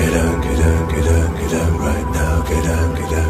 Get up, get up, get up, get up right now. Get up, get up.